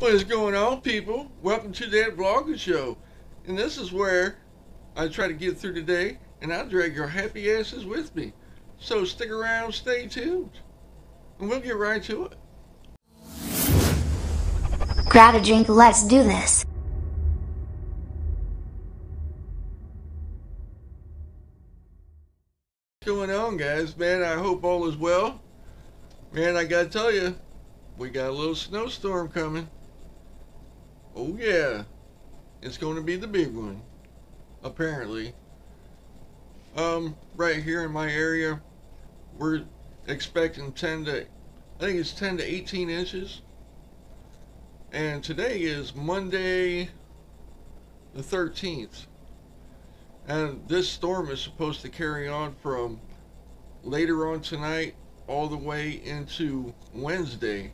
What is going on, people? Welcome to that vlogging show. And this is where I try to get through today, and I drag your happy asses with me. So stick around, stay tuned, and we'll get right to it. Grab a drink, let's do this. What's going on, guys? Man, I hope all is well. Man, I gotta tell you, we got a little snowstorm coming. Oh, yeah. It's going to be the big one, apparently. Um, right here in my area, we're expecting 10 to, I think it's 10 to 18 inches. And today is Monday the 13th. And this storm is supposed to carry on from later on tonight all the way into Wednesday.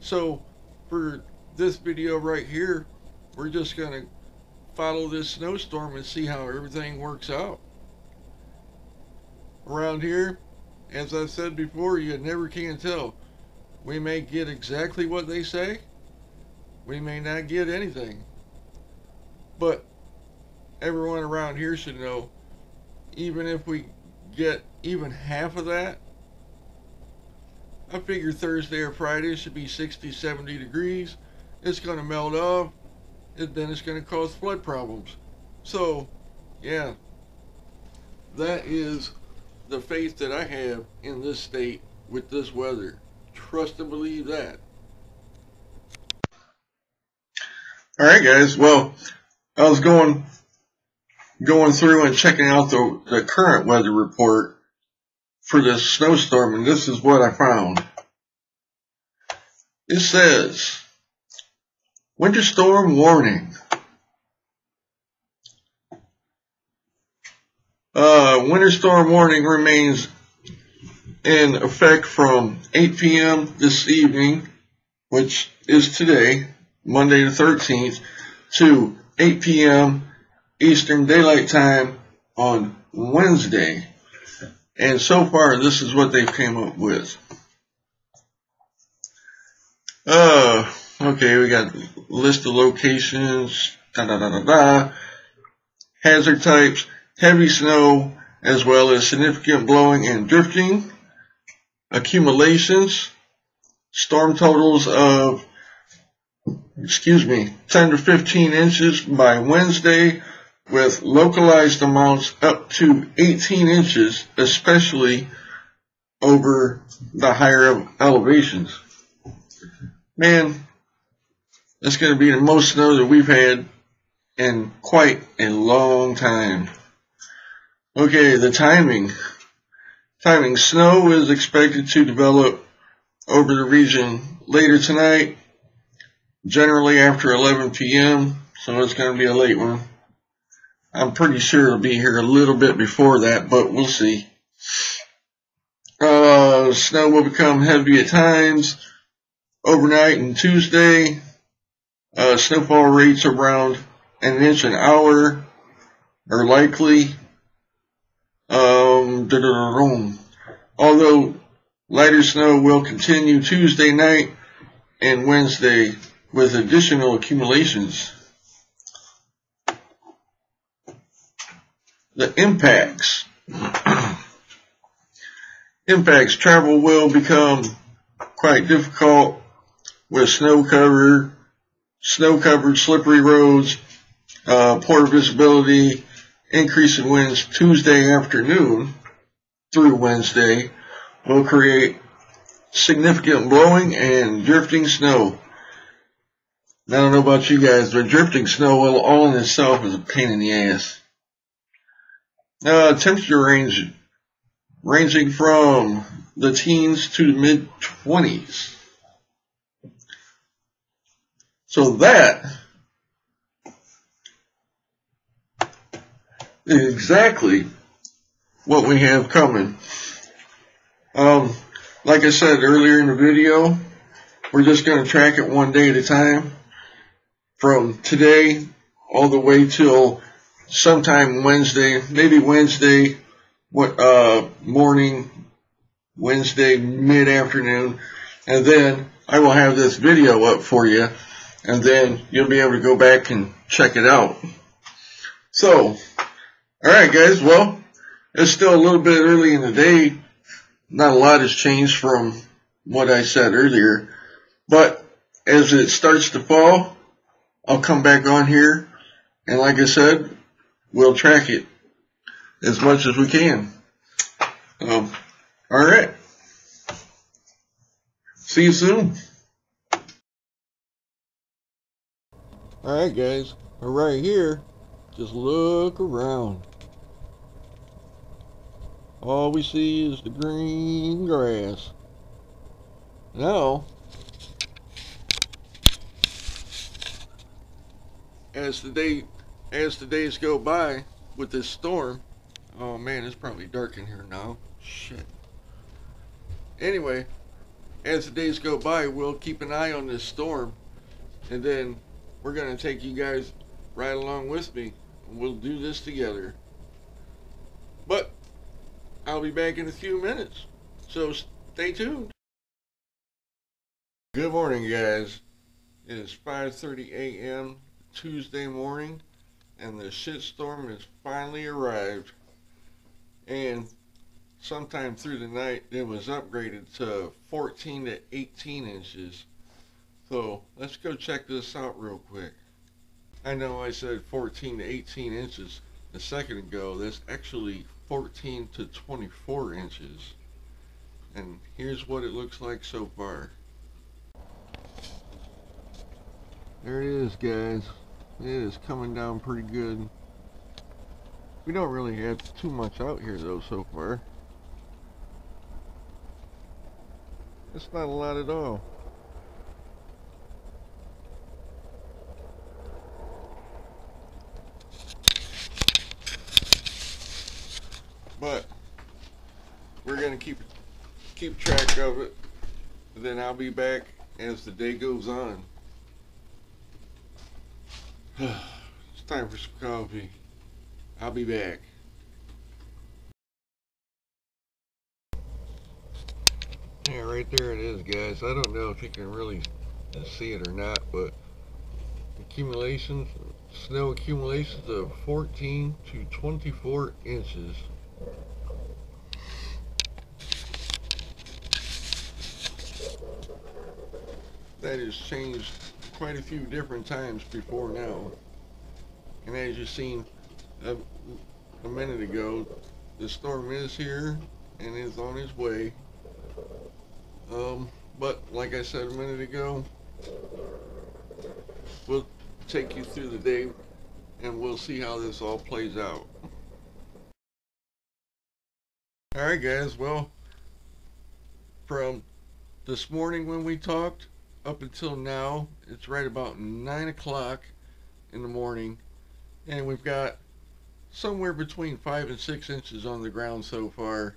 So for this video right here, we're just going to follow this snowstorm and see how everything works out. Around here, as I said before, you never can tell. We may get exactly what they say. We may not get anything. But everyone around here should know, even if we get even half of that, I figure Thursday or Friday should be 60, 70 degrees. It's going to melt off. And then it's going to cause flood problems. So, yeah, that is the faith that I have in this state with this weather. Trust and believe that. All right, guys. Well, I was going going through and checking out the, the current weather report for this snowstorm, and this is what I found. It says, winter storm warning. Uh, winter storm warning remains in effect from 8 p.m. this evening, which is today, Monday the 13th, to 8 p.m. Eastern Daylight Time on Wednesday. And so far, this is what they've came up with. Uh, okay, we got list of locations, da da da da da, hazard types, heavy snow, as well as significant blowing and drifting, accumulations, storm totals of, excuse me, 10 to 15 inches by Wednesday, with localized amounts up to 18 inches, especially over the higher elevations. Man, that's going to be the most snow that we've had in quite a long time. Okay, the timing. Timing. Snow is expected to develop over the region later tonight, generally after 11 p.m., so it's going to be a late one. I'm pretty sure it'll be here a little bit before that, but we'll see. Uh, snow will become heavy at times overnight and Tuesday. Uh, snowfall rates around an inch an hour are likely. Um, although lighter snow will continue Tuesday night and Wednesday with additional accumulations. the impacts. impacts travel will become quite difficult with snow cover, snow covered slippery roads, uh, poor visibility, increase in winds Tuesday afternoon through Wednesday will create significant blowing and drifting snow. I don't know about you guys, but drifting snow, well, all in itself is a pain in the ass. Uh, temperature range ranging from the teens to the mid 20s. So that is exactly what we have coming. Um, like I said earlier in the video, we're just going to track it one day at a time. From today all the way till sometime Wednesday, maybe Wednesday what uh morning, Wednesday mid afternoon, and then I will have this video up for you, and then you'll be able to go back and check it out. So, all right, guys. Well, it's still a little bit early in the day. Not a lot has changed from what I said earlier, but as it starts to fall, I'll come back on here, and like I said, we'll track it as much as we can. Um, all right. See you soon. All right, guys. We're right here. Just look around. All we see is the green grass. Now, as the day, as the days go by with this storm, oh man, it's probably dark in here now. Shit. Anyway, as the days go by, we'll keep an eye on this storm, and then we're gonna take you guys right along with me. We'll do this together. But I'll be back in a few minutes, so stay tuned. Good morning, guys. It is 5:30 a.m. Tuesday morning, and the shitstorm has finally arrived. And sometime through the night, it was upgraded to 14 to 18 inches. So let's go check this out real quick. I know I said 14 to 18 inches a second ago. That's actually 14 to 24 inches. And here's what it looks like so far. There it is, guys. It is coming down pretty good. We don't really have too much out here, though, so far. It's not a lot at all. But we're gonna keep keep track of it. Then I'll be back as the day goes on. it's time for some coffee. I'll be back. Yeah, right there it is, guys. I don't know if you can really see it or not, but accumulations, snow accumulations of 14 to 24 inches. That has changed quite a few different times before now. And as you've seen a, a minute ago, the storm is here and is on its way. Um, but like I said a minute ago, we'll take you through the day and we'll see how this all plays out. Alright guys, well, from this morning when we talked up until now, it's right about 9 o'clock in the morning, and we've got somewhere between 5 and 6 inches on the ground so far,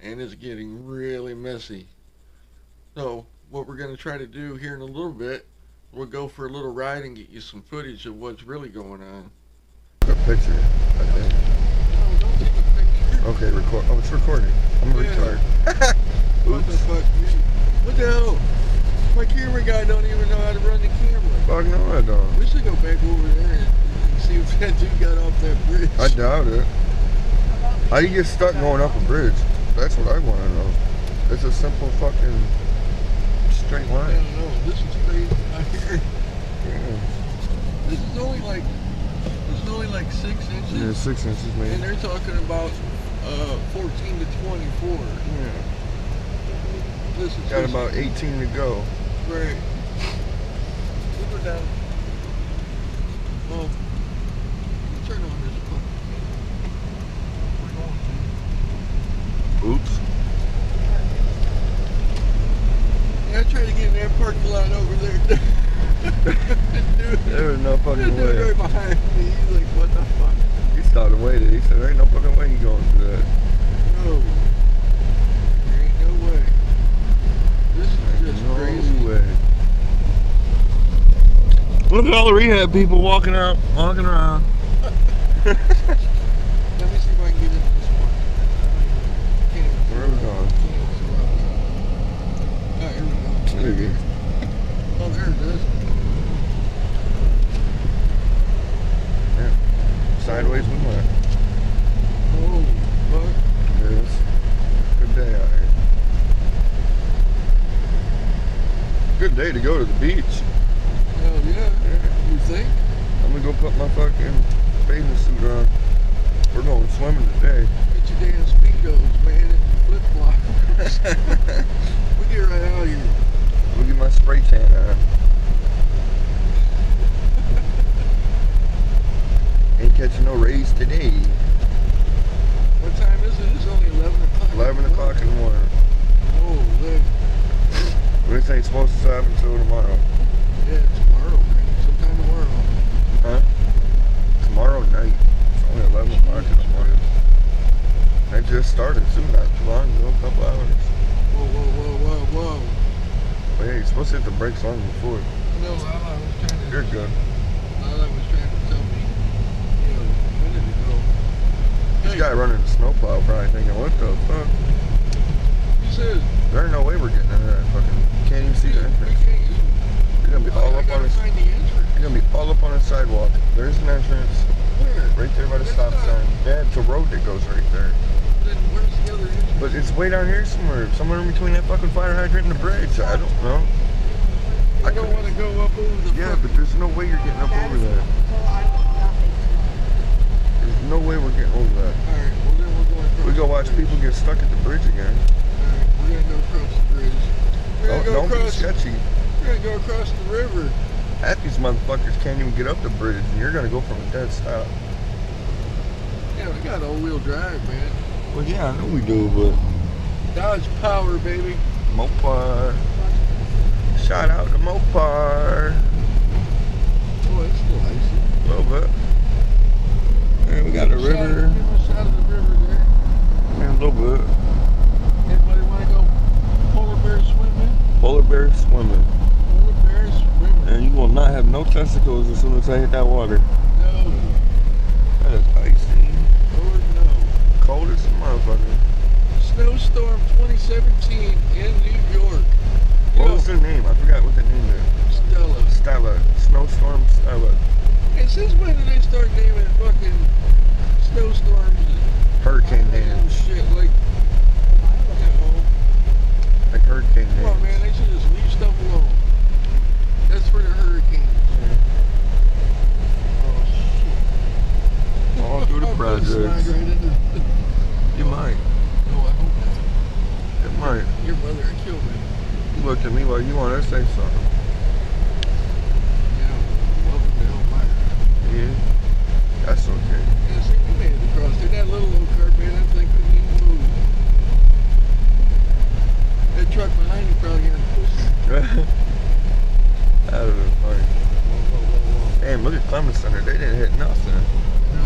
and it's getting really messy. So what we're going to try to do here in a little bit, we'll go for a little ride and get you some footage of what's really going on. A picture, I think. No, don't take a picture. Okay, record. Oh, it's recording. I'm Yeah. retard. What the fuck? What the hell? My camera guy don't even know how to run the camera. Fuck no, I don't. We should go back over there and, see if that dude got off that bridge. I doubt it. How do you get stuck going up a bridge? That's what I want to know. It's a simple fucking straight line. I don't know. This is crazy out here. Yeah. This is only like this is only like six inches, Yeah, six inches man. and they're talking about uh 14 to 24. Yeah. This is Got about 18 to go. Right. Go down. Well, turn on this pump. We're going to. Oops. Yeah, I tried to get in that parking lot over there. dude, There was no that fucking dude way. right behind me. He's like, what the fuck? He started waiting. He said, there ain't no fucking way you going through that. No. There ain't no way. This is just no crazy. way. Look at all the rehab people walking out, walking around. Let me see if I can get into this one. Can't Where are we going? can't even see what I'm. Oh, here we go. There you does. Sideways we went. Oh, fuck. Yes. Good day out here. Good day to go to the beach. Hell yeah. You think? I'm gonna go put my fucking bathing suit on. We're going swimming today. Get your damn speedos, man, and flip flops. we get right out of here. Look at my spray tan on. Ain't catching no rays today. What time is it? It's only 11 o'clock. 11 o'clock in the morning. Oh, look. This ain't supposed to stop until tomorrow. Yeah, tomorrow, man. Sometime tomorrow. Huh? Tomorrow night. It's only 11 o'clock in the morning. I just started too, not too long ago, a couple hours. Whoa, whoa, whoa, whoa, whoa. But hey, you're supposed to hit the brakes long before. No, Lala was trying to. You're good. Was trying to tell me, you know, a minute ago. This Hey, guy running a snowplow probably thinking, what the fuck? He says, There ain't no way we're getting into that fucking. Can't even see the entrance. can't. You're gonna be all I, I up on gotta the. find the entrance. You're gonna be all up on the sidewalk. There's an entrance Where? right there by the That's stop not- sign. Yeah, it's a road that goes right there. Then where's the other entrance? But it's way down here somewhere. Somewhere in between that fucking fire hydrant and the bridge. I don't know. I don't want to go up over the Yeah, but there's no way you're getting up over there. There's no way we're getting over that. Alright, well then we're going across We go watch people get stuck at the bridge again. Alright, we're gonna go across the bridge. We're Don't, go don't be across. sketchy. We're gonna go across the river. Half these motherfuckers can't even get up the bridge, and you're gonna go from a dead stop. Yeah, we got all-wheel drive, man. Well, yeah, I know we do, but Dodge Power, baby. Mopar. Shout out to Mopar. Oh, it's still icy. A little bit. And we got the river. give us a shot of the river there. And a little bit. Anybody want to go polar bear swimming? Polar bear swimming. Polar bear swimming. And you will not have no testicles as soon as I hit that water. No. That is icy. Lord, no. Cold as a motherfucker. Snowstorm 2017 in New York. What Yo, was the name? I forgot what the name is. Stella. Stella. Snowstorm Stella. And since when did they start naming fucking snowstorms and Hurricane names. shit? Like, you know, Like hurricane come on, man, they should just leave stuff alone. That's for the hurricanes. Oh, shit. All through the I'm gonna slide projects. right You might. No, I hope not. It might. Your mother would kill me. You looked at me like you want to say something. Yeah, welcome to Elmira. Yeah. That's okay. Yeah, see, we made it across there. That little old car, man, that thing couldn't even move. That truck behind you probably had a pussy. Out of the park. Whoa, whoa, whoa, Damn, look at Clemens Center. They didn't hit nothing.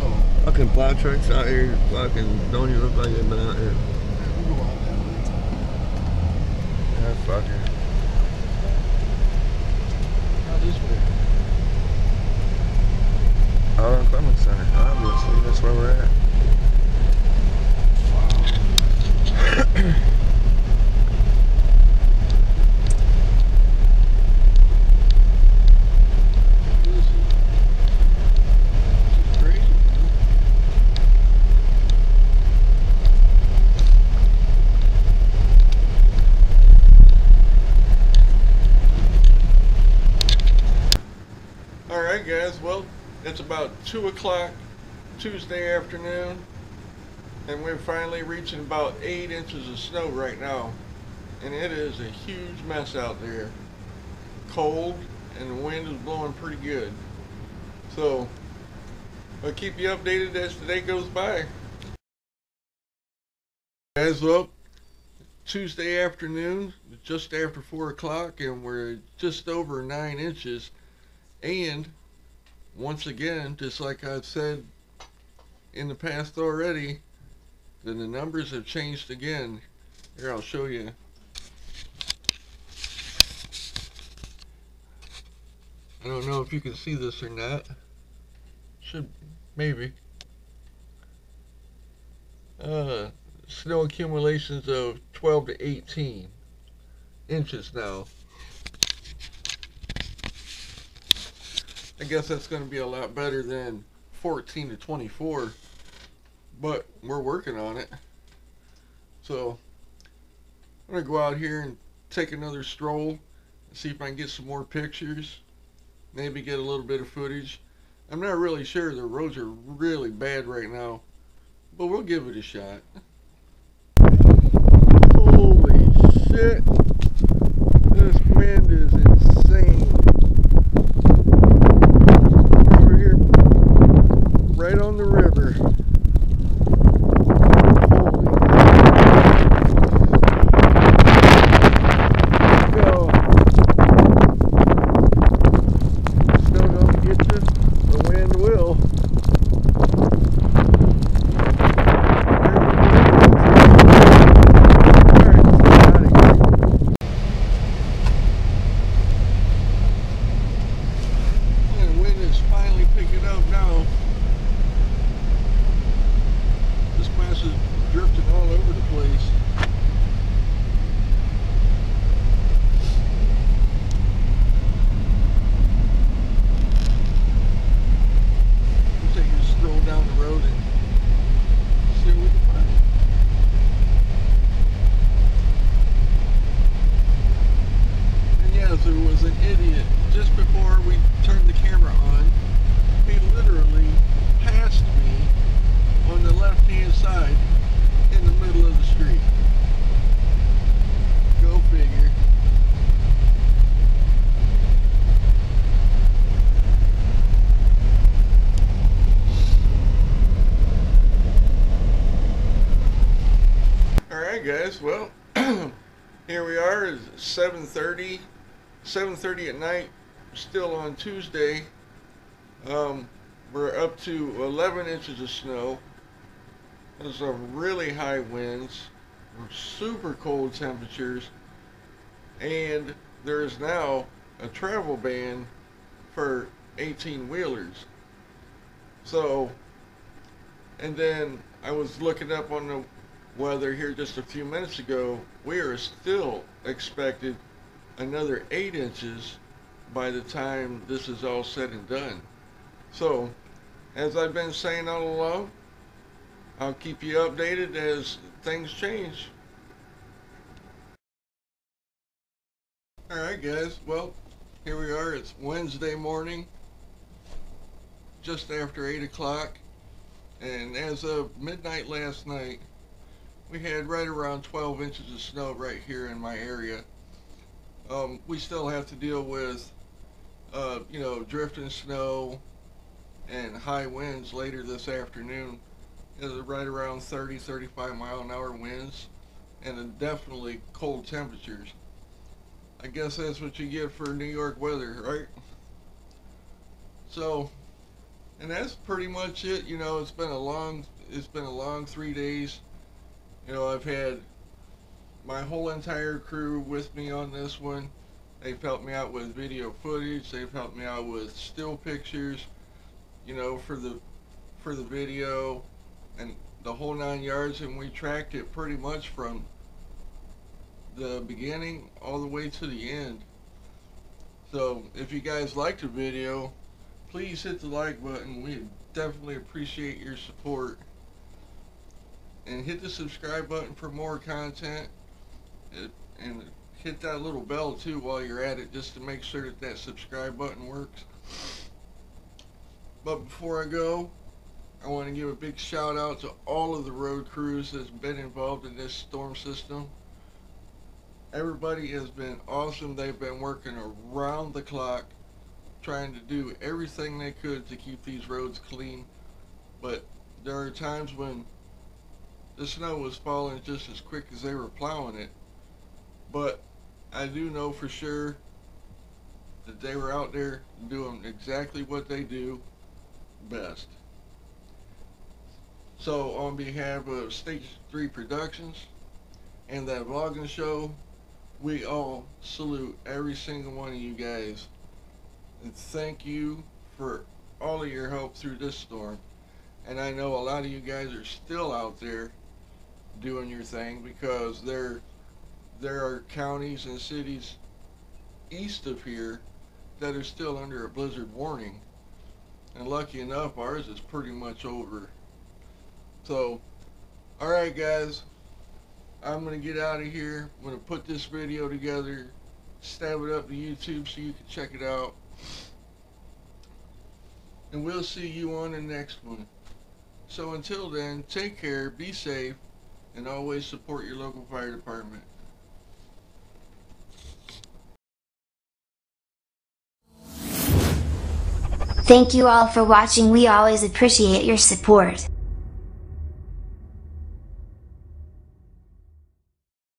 No. Fucking plow trucks out here. Fucking don't even look like they've been out here. Yeah, we'll go out that way. It. Out this way. Out on Clemens Center. Obviously, that's where we're at. 2 o'clock Tuesday afternoon and we're finally reaching about 8 inches of snow right now. And it is a huge mess out there. Cold and the wind is blowing pretty good. So I'll keep you updated as the day goes by. As well Tuesday afternoon just after 4 o'clock and we're just over 9 inches and once again, just like I've said in the past already, then the numbers have changed again. Here, I'll show you. I don't know if you can see this or not. Should, maybe. Uh, snow accumulations of 12 to 18 inches now. I guess that's going to be a lot better than 14 to 24. But we're working on it. So I'm going to go out here and take another stroll. See if I can get some more pictures. Maybe get a little bit of footage. I'm not really sure. The roads are really bad right now. But we'll give it a shot. Holy shit. This wind is insane. Over here, right on the river. Holy go. Snow don't get you, the wind will. Alright, let's get out of here. The wind is finally picking up now. This mess is drifting all over the place. We'll take a stroll down the road and see what we can find. And yes, there was an idiot just before we turned the camera on. He literally passed me on the left hand side in the middle of the street. Go figure. Alright guys, well here we are, it's 7.30, 7.30 at night, still on Tuesday. Um, we're up to 11 inches of snow. There's some really high winds, super cold temperatures, and there is now a travel ban for 18 wheelers. So, and then I was looking up on the weather here just a few minutes ago. We are still expected another 8 inches by the time this is all said and done. So, as I've been saying all along, I'll keep you updated as things change. Alright guys, well, here we are. It's Wednesday morning, just after 8 o'clock. And as of midnight last night, we had right around 12 inches of snow right here in my area. Um, we still have to deal with, uh, you know, drifting snow and high winds later this afternoon. It's right around 30, 35 mile an hour winds and definitely cold temperatures. I guess that's what you get for New York weather, right? So, and that's pretty much it. You know, it's been a long, it's been a long three days. You know, I've had my whole entire crew with me on this one. They've helped me out with video footage. They've helped me out with still pictures. You know, for the for the video and the whole nine yards. And we tracked it pretty much from the beginning all the way to the end. So if you guys liked the video, please hit the like button. We definitely appreciate your support. And hit the subscribe button for more content. And hit that little bell too while you're at it just to make sure that that subscribe button works. But before I go, I want to give a big shout out to all of the road crews that's been involved in this storm system. Everybody has been awesome. They've been working around the clock trying to do everything they could to keep these roads clean. But there are times when the snow was falling just as quick as they were plowing it. But I do know for sure that they were out there doing exactly what they do best. So on behalf of Station 3 Productions and that vlogging show, we all salute every single one of you guys. And thank you for all of your help through this storm. And I know a lot of you guys are still out there doing your thing because there there are counties and cities east of here that are still under a blizzard warning. And lucky enough, ours is pretty much over. So, alright guys, I'm to get out of here. I'm to put this video together, stab it up to YouTube so you can check it out. And we'll see you on the next one. So until then, take care, be safe, and always support your local fire department. Thank you all for watching. We always appreciate your support.